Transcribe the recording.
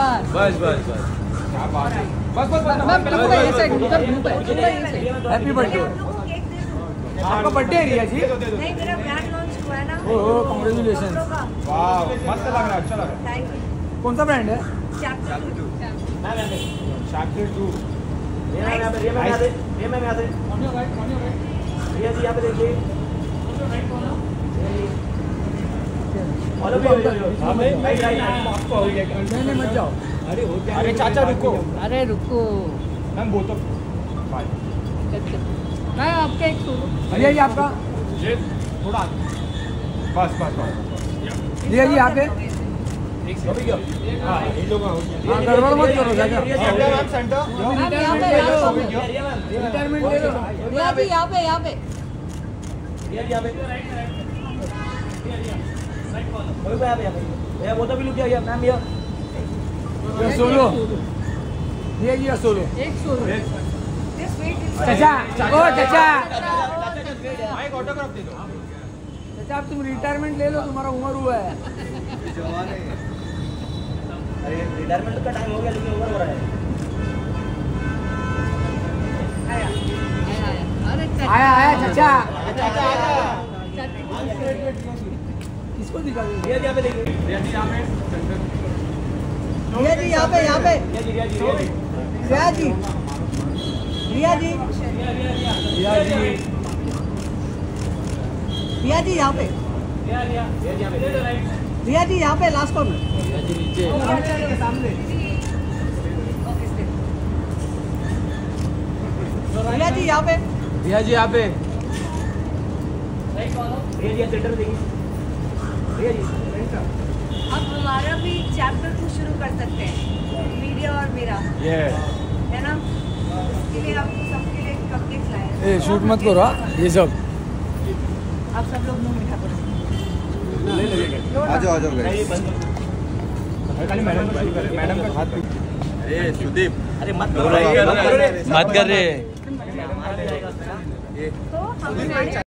बस बस बस। बस क्या बात है बस बस बस मैम क्यों ये साइड उधर मुँह पे। पूरा ये साइड हैप्पी बर्थडे आपका बर्थडे है रिया जी? नहीं मेरा ब्रांड लॉन्च हुआ है ना। ओहो. कपड़ों वाह मस्त लग रहा है अच्छा लग रहा you. कौन सा ब्रांड है? Two. है चैप्टर टू नहीं नहीं मत जाओ अरे चाचा रुको। अरे रुको। मैम बोल तो बाय मैं आपके एक सुनो रिया जी आपका? ये थोड़ा बस बस बस। जी यहाँ पे हाँ हाँ, गड़बड़ मत करो चाचा। सेंटर? Ma'am centre. मैम यहाँ पे यहाँ पे। यहाँ पे यहाँ पे वो तो भी लुक गया मैम ये ये सोलो जी ये सोलो एक till- चाचा ओ चाचा एक ऑटोग्राफ दे दो चाचा तुम रिटायरमेंट ले लो तुम्हारा उम्र हुआ है अरे रिटायरमेंट का टाइम हो गया लेकिन ओवर हो रहा है आया। आया अरे चाचा आया किसको दिखा दो रिया जी यहाँ पे देखिए। रिया जी यहाँ पे। रिया जी यहाँ पे रिया जी। रिया जी। रिया जी रिया जी यहाँ पे। रिया जी यहाँ पे। रिया जी यहाँ पे लास्ट कॉर्नर. रिया जी यहाँ पे। रिया जी यहाँ पे। रिया जी सेंटर देखिए रिया जी अब हमारा भी चैप्टर टू शुरू कर सकते हैं मीडिया और मेरा। ये है ना? इसके लिए आपको सबके लिए कपकेक्स लाए ए शूट मत करो हाँ? ये सब। आप सब लोग मुँह मीठा करो। आ जाओ आ जाओ नहीं, खाली मैडम मैडम का हाथ अरे सुदीप। अरे मत करो। करो। मत करो। रे मत कर रहे। तो हमने